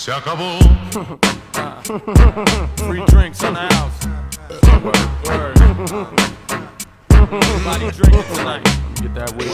Se acabó. Free drinks in the house. Word. Everybody drinking tonight. Get that weed.